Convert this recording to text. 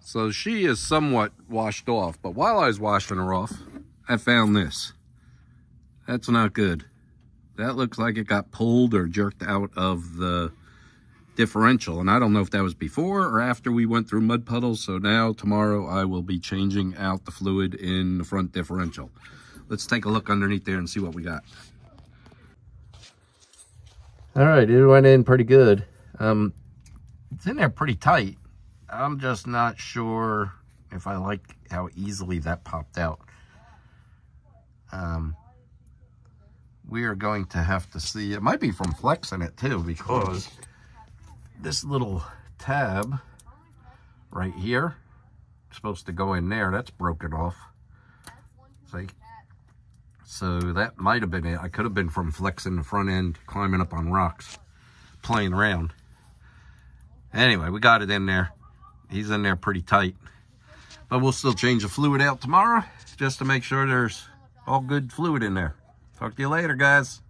So she is somewhat washed off, but while I was washing her off, I found this. That's not good. That looks like it got pulled or jerked out of the differential. And I don't know if that was before or after we went through mud puddles. So now tomorrow I will be changing out the fluid in the front differential. Let's take a look underneath there and see what we got. All right, it went in pretty good. Um, it's in there pretty tight. I'm just not sure if I like how easily that popped out. Um, we are going to have to see. It might be from flexing it too because this little tab right here supposed to go in there. That's broken off. See? So that might have been it. I could have been from flexing the front end, climbing up on rocks, playing around. Anyway, we got it in there. He's in there pretty tight. But we'll still change the fluid out tomorrow just to make sure there's all good fluid in there. Talk to you later, guys.